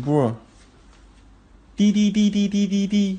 不，滴滴滴滴滴滴滴，